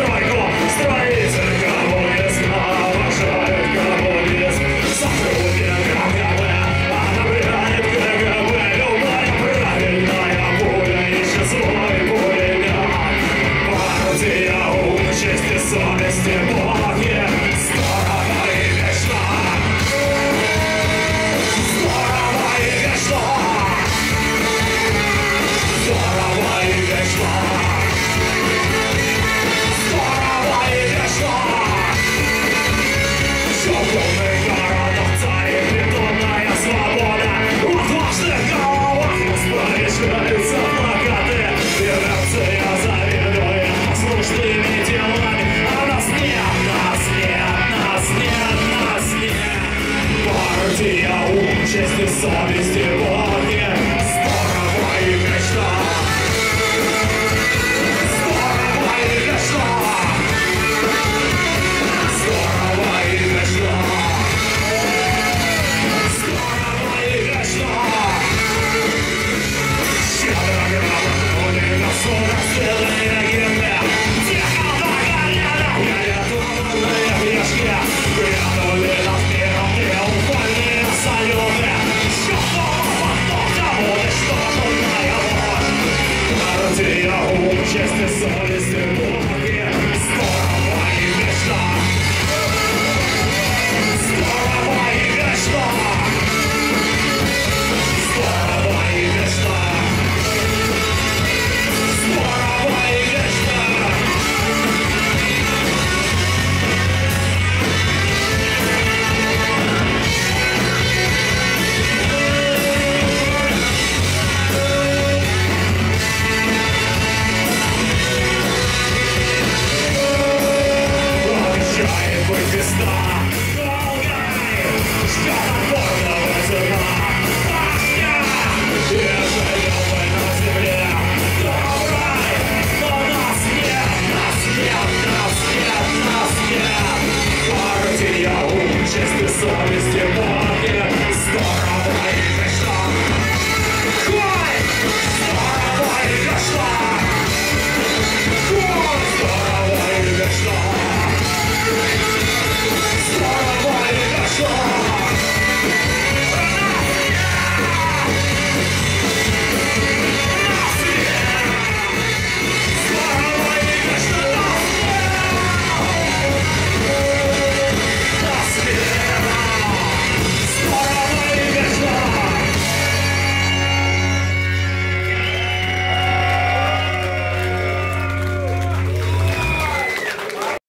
destroyed. justice.